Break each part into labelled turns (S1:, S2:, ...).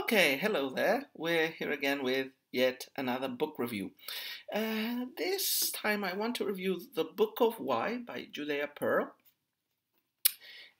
S1: Okay, hello there. We're here again with yet another book review. Uh, this time I want to review The Book of Why by Judea Pearl.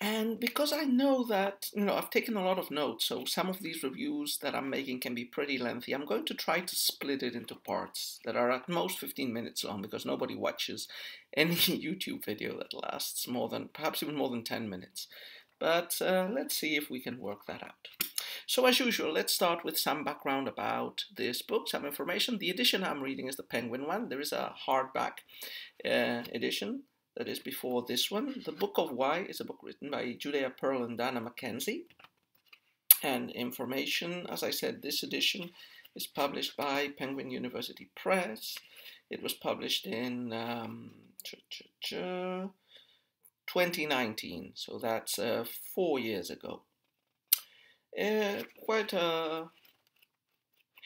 S1: And because I know that, you know, I've taken a lot of notes, so some of these reviews that I'm making can be pretty lengthy. I'm going to try to split it into parts that are at most 15 minutes long because nobody watches any YouTube video that lasts more than, perhaps even more than 10 minutes. But uh, let's see if we can work that out. So as usual, let's start with some background about this book, some information. The edition I'm reading is the Penguin one. There is a hardback uh, edition that is before this one. The Book of Why is a book written by Judea Pearl and Dana Mackenzie. And information, as I said, this edition is published by Penguin University Press. It was published in um, 2019, so that's uh, four years ago. Uh, quite a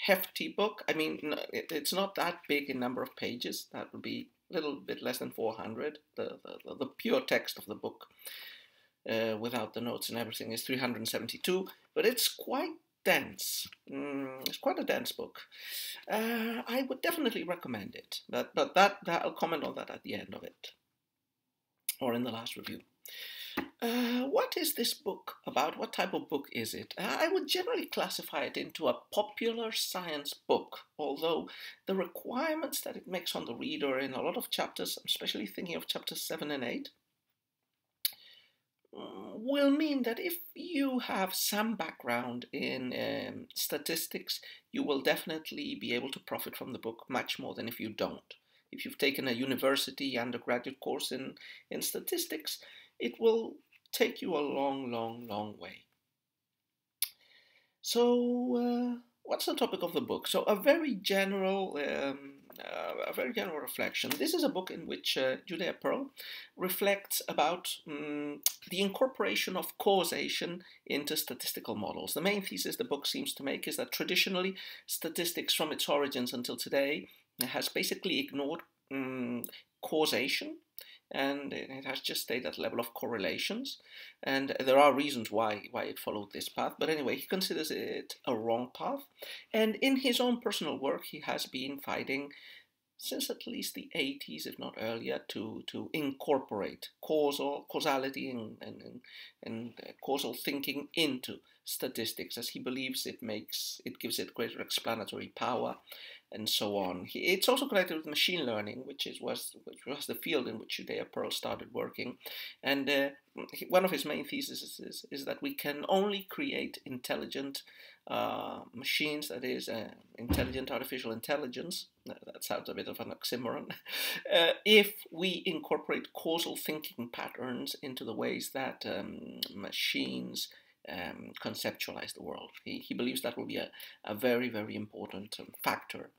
S1: hefty book. I mean, it's not that big in number of pages. That would be a little bit less than 400. The, the, the pure text of the book, uh, without the notes and everything, is 372. But it's quite dense. Mm, it's quite a dense book. Uh, I would definitely recommend it. But, but that, that I'll comment on that at the end of it, or in the last review. Uh, what is this book about? What type of book is it? Uh, I would generally classify it into a popular science book, although the requirements that it makes on the reader in a lot of chapters, especially thinking of chapters 7 and 8, mm, will mean that if you have some background in um, statistics, you will definitely be able to profit from the book much more than if you don't. If you've taken a university undergraduate course in, in statistics, it will take you a long, long, long way. So, uh, what's the topic of the book? So, a very general, um, uh, a very general reflection. This is a book in which uh, Judea Pearl reflects about um, the incorporation of causation into statistical models. The main thesis the book seems to make is that traditionally, statistics from its origins until today has basically ignored um, causation and it has just stayed at level of correlations. And there are reasons why why it followed this path. But anyway, he considers it a wrong path. And in his own personal work, he has been fighting since at least the 80s, if not earlier, to, to incorporate causal causality and, and, and uh, causal thinking into statistics, as he believes it makes it gives it greater explanatory power and so on. It's also connected with machine learning, which is was which was the field in which Judea Pearl started working. And uh, one of his main theses is, is, that we can only create intelligent uh, machines, that is, uh, intelligent artificial intelligence. That sounds a bit of an oxymoron. Uh, if we incorporate causal thinking patterns into the ways that um, machines um, conceptualize the world. He, he believes that will be a, a very, very important um, factor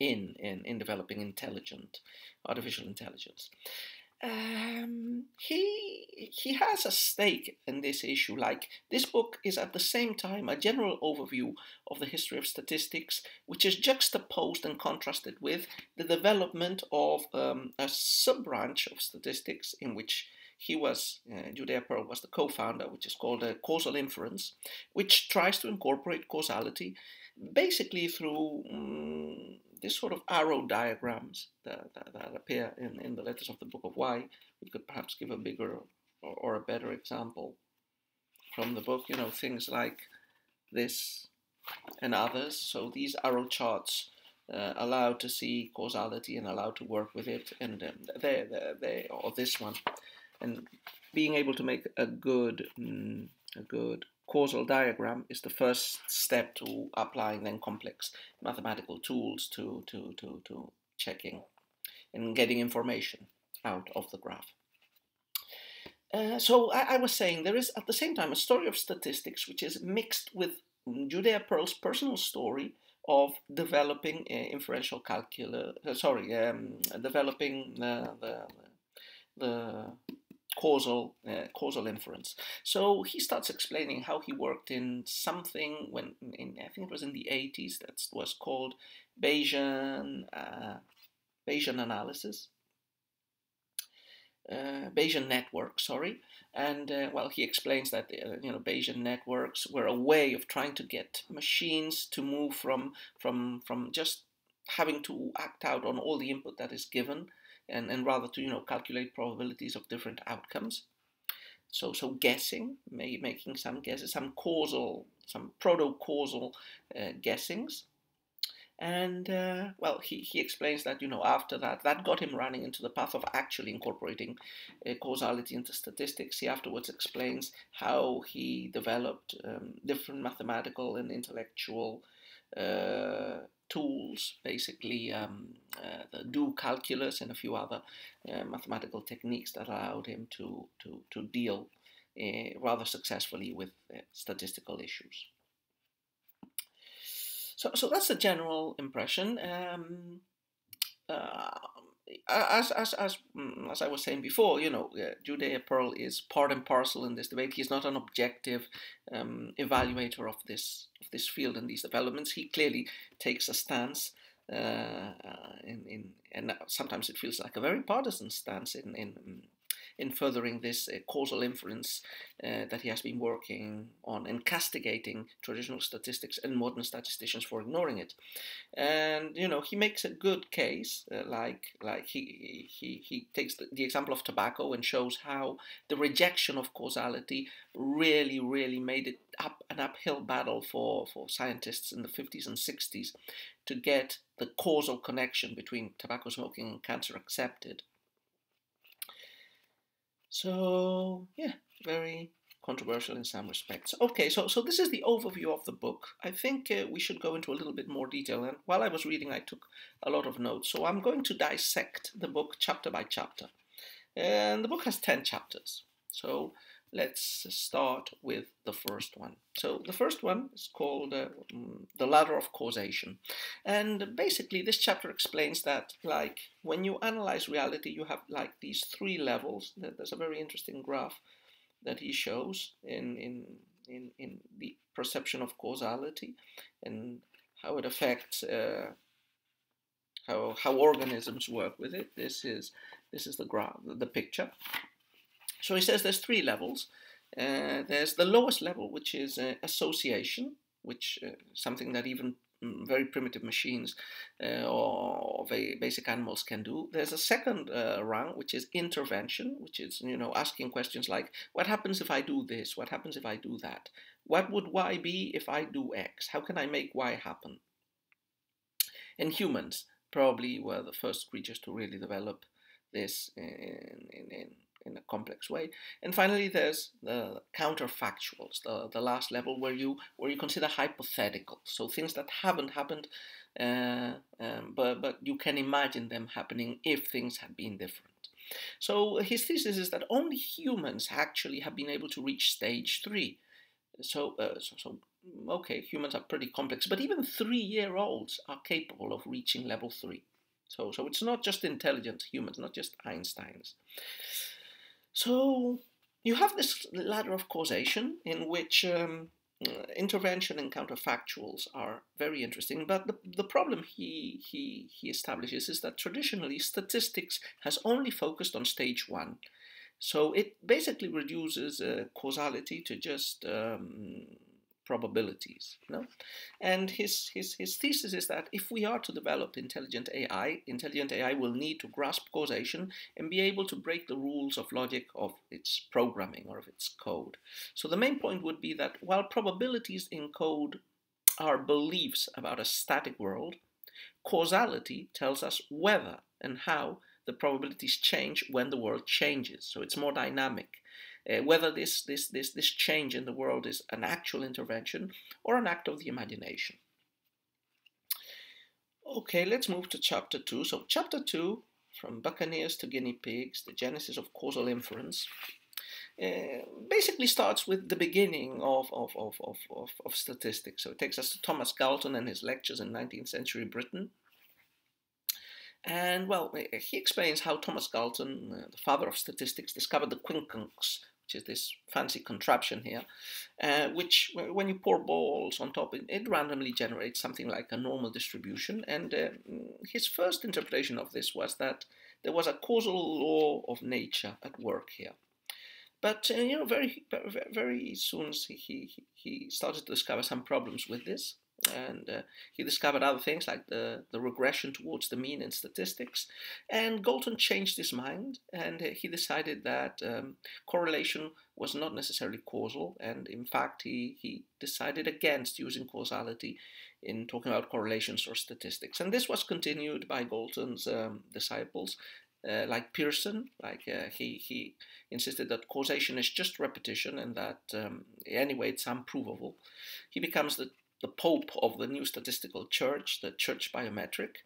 S1: in, in, in developing intelligent artificial intelligence. Um, he he has a stake in this issue. Like this book is at the same time a general overview of the history of statistics, which is juxtaposed and contrasted with the development of um, a sub branch of statistics in which he was, uh, Judea Pearl was the co-founder, which is called causal inference, which tries to incorporate causality basically through um, this sort of arrow diagrams that, that, that, appear in, in the letters of the Book of Why. We could perhaps give a bigger or, or a better example from the book, you know, things like this and others. So these arrow charts uh, allow to see causality and allow to work with it. And um, they, they, or this one, and being able to make a good mm, a good causal diagram is the first step to applying then complex mathematical tools to to to, to checking and getting information out of the graph. Uh, so I, I, was saying there is at the same time a story of statistics which is mixed with Judea Pearl's personal story of developing uh, inferential calculus. Uh, sorry, um, developing the, the the causal uh, causal inference. So he starts explaining how he worked in something when in I think it was in the 80s that was called Bayesian uh, Bayesian analysis. uh, Bayesian network, sorry, and uh, well, he explains that uh, you know Bayesian networks were a way of trying to get machines to move from from from just having to act out on all the input that is given, and and rather to you know calculate probabilities of different outcomes. So so guessing, may, making some guesses, some causal, some proto-causal uh, guessings and uh, well, he, he explains that, you know, after that, that got him running into the path of actually incorporating uh, causality into statistics. He afterwards explains how he developed um, different mathematical and intellectual uh, tools, basically um, uh, the do calculus and a few other uh, mathematical techniques that allowed him to, to, to deal uh, rather successfully with statistical issues. So, so that's the general impression. Um, uh, as, as, as, mm, as I was saying before, you know, uh, Judea Pearl is part and parcel in this debate. He's not an objective um, evaluator of this of this field and these developments. He clearly takes a stance, uh, uh in, in and sometimes it feels like a very partisan stance in in in furthering this uh, causal inference uh, that he has been working on and castigating traditional statistics and modern statisticians for ignoring it. And you know he makes a good case, uh, like like he he he takes the, the example of tobacco and shows how the rejection of causality really really made it up an uphill battle for for scientists in the 50s and 60s to get the causal connection between tobacco smoking and cancer accepted. So yeah, very controversial in some respects. Okay, so so this is the overview of the book. I think uh, we should go into a little bit more detail. And while I was reading, I took a lot of notes. So I'm going to dissect the book chapter by chapter. And the book has ten chapters. So let's start with the first one. So the first one is called uh, mm, The Ladder of Causation. And basically this chapter explains that like when you analyze reality, you have like these three levels. There's a very interesting graph that he shows in, in, in, in the perception of causality and how it affects uh, how, how organisms work with it. This is, this is the graph, the picture. So he says there's three levels. Uh, there's the lowest level, which is uh, association, which uh, something that even mm, very primitive machines uh, or very basic animals can do. There's a second uh, rung, which is intervention, which is you know asking questions like, what happens if I do this? What happens if I do that? What would Y be if I do X? How can I make Y happen? And humans probably were the first creatures to really develop this in, in, in in a complex way. And finally, there's the counterfactuals, the, the last level where you where you consider hypothetical, so things that haven't happened, uh, um, but but you can imagine them happening if things had been different. So his thesis is that only humans actually have been able to reach stage three. So, uh, so, so okay, humans are pretty complex, but even three-year-olds are capable of reaching level three. So, so it's not just intelligent humans, not just Einsteins. So you have this ladder of causation in which um, uh, intervention and counterfactuals are very interesting. But the, the problem he, he, he establishes is that traditionally statistics has only focused on stage one. So it basically reduces uh, causality to just um, probabilities. You know? And his, his, his thesis is that if we are to develop intelligent AI, intelligent AI will need to grasp causation and be able to break the rules of logic of its programming or of its code. So the main point would be that while probabilities in code are beliefs about a static world, causality tells us whether and how the probabilities change when the world changes. So it's more dynamic uh, whether this, this, this, this change in the world is an actual intervention or an act of the imagination. Okay, let's move to chapter 2. So, chapter 2, from buccaneers to guinea pigs, the genesis of causal inference, uh, basically starts with the beginning of, of, of, of, of, of statistics. So, it takes us to Thomas Galton and his lectures in 19th century Britain. And well, he explains how Thomas Galton, uh, the father of statistics, discovered the quincunx which is this fancy contraption here, uh, which when you pour balls on top, it, randomly generates something like a normal distribution. And uh, his first interpretation of this was that there was a causal law of nature at work here. But uh, you know, very very soon he, he he started to discover some problems with this, and uh, he discovered other things like the the regression towards the mean in statistics. And Galton changed his mind, and he decided that um, correlation was not necessarily causal, and in fact, he he decided against using causality in talking about correlations or statistics. And this was continued by Galton's um, disciples, uh, like Pearson. Like uh, he he insisted that causation is just repetition, and that um, anyway it's unprovable. He becomes the the pope of the new statistical church, the church biometric.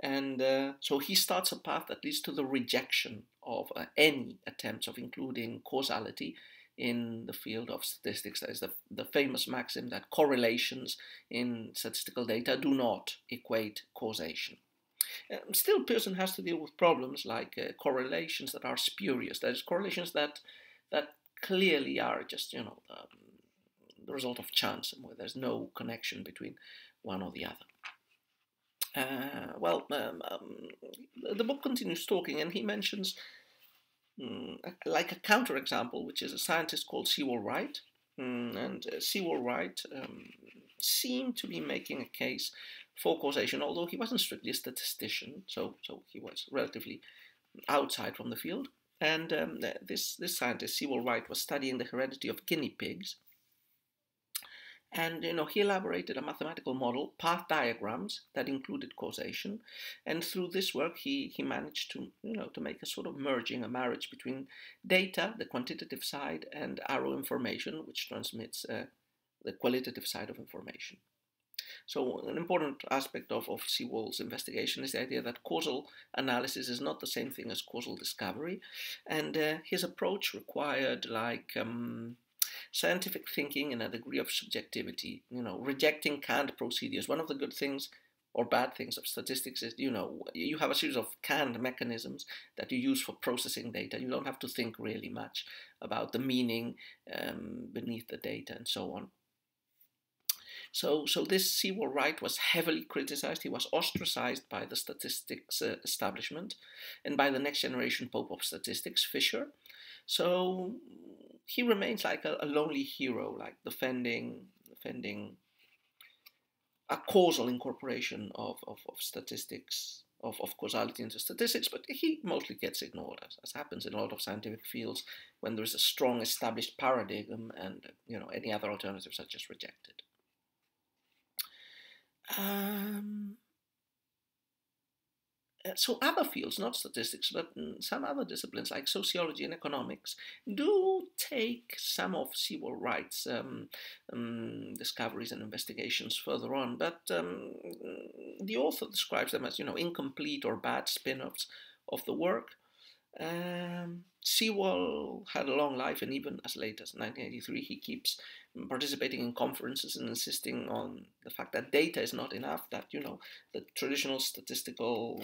S1: And uh, so he starts a path that leads to the rejection of uh, any attempts of including causality in the field of statistics. That is the, the famous maxim that correlations in statistical data do not equate causation. Um, still, Pearson has to deal with problems like uh, correlations that are spurious. That is, correlations that that clearly are just you know um, the result of chance and where there's no connection between one or the other. Uh, well, um, um, the book continues talking, and he mentions Mm, like a counterexample, which is a scientist called Sewall Wright. Mm, and uh, Sewall Wright um, seemed to be making a case for causation, although he wasn't strictly a statistician, so, so he was relatively outside from the field. And um, this, this scientist, Sewall Wright, was studying the heredity of guinea pigs and you know, he elaborated a mathematical model, path diagrams that included causation. And through this work, he, he managed to, you know, to make a sort of merging, a marriage between data, the quantitative side, and arrow information, which transmits uh, the qualitative side of information. So an important aspect of, of Sewall's investigation is the idea that causal analysis is not the same thing as causal discovery. And uh, his approach required like um, scientific thinking and a degree of subjectivity, you know, rejecting canned procedures. One of the good things or bad things of statistics is, you know, you have a series of canned mechanisms that you use for processing data. You don't have to think really much about the meaning um, beneath the data and so on. So, so this Sewall Wright was heavily criticized. He was ostracized by the statistics uh, establishment and by the next generation pope of statistics, Fisher. So he remains like a, a lonely hero, like defending defending a causal incorporation of, of, of statistics, of, of causality into statistics, but he mostly gets ignored, as, as happens in a lot of scientific fields when there is a strong established paradigm and you know any other alternatives are just rejected. Um, so other fields, not statistics, but some other disciplines like sociology and economics, do take some of Sewall Wright's um, um, discoveries and investigations further on, but um, the author describes them as, you know, incomplete or bad spin-offs of the work. Um, Sewall had a long life, and even as late as 1983, he keeps participating in conferences and insisting on the fact that data is not enough, that, you know, the traditional statistical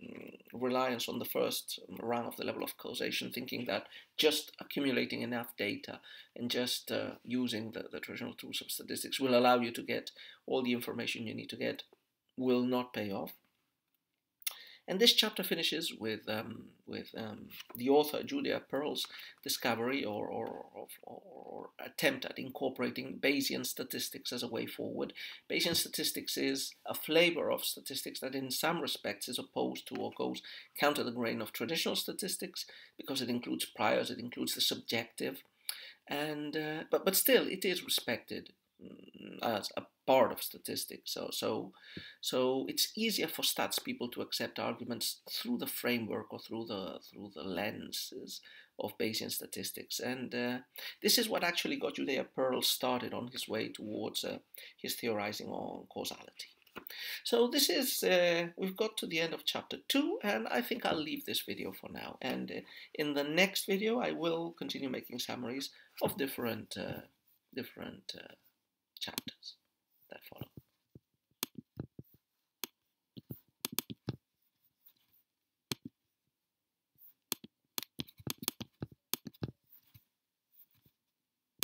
S1: mm, reliance on the first rung of the level of causation, thinking that just accumulating enough data and just uh, using the, the traditional tools of statistics will allow you to get all the information you need to get will not pay off. And this chapter finishes with um, with um, the author Judea Pearl's discovery or, or, or, or, attempt at incorporating Bayesian statistics as a way forward. Bayesian statistics is a flavor of statistics that, in some respects, is opposed to or goes counter the grain of traditional statistics because it includes priors, it includes the subjective, and uh, but but still it is respected as a part of statistics. So, so, so it's easier for stats people to accept arguments through the framework or through the through the lenses of Bayesian statistics. And uh, this is what actually got Judea Pearl started on his way towards uh, his theorizing on causality. So this is, uh, we've got to the end of chapter 2 and I think I'll leave this video for now. And uh, in the next video I will continue making summaries of different, uh, different uh, chapters that follow.